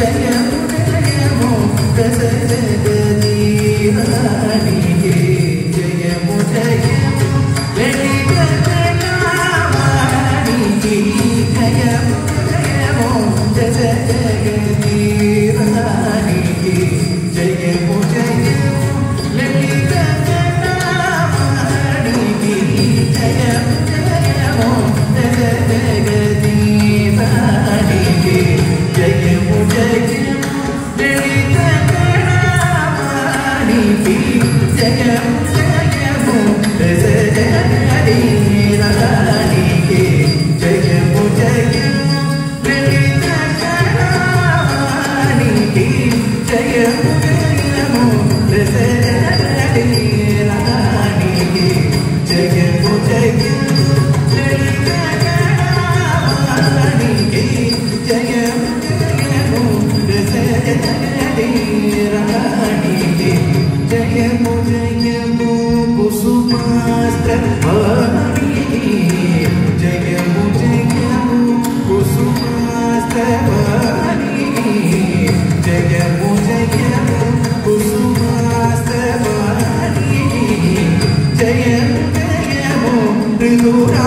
Gracias.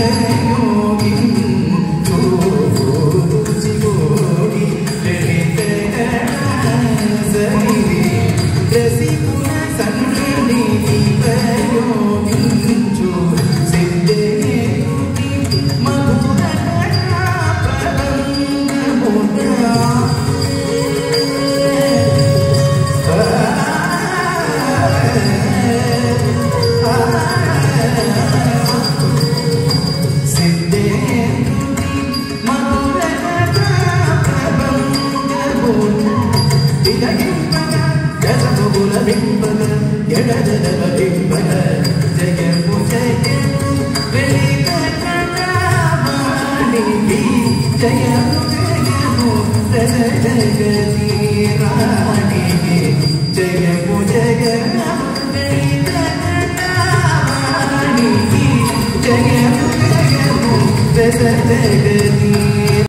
tenho كي نبين لنا كثيرا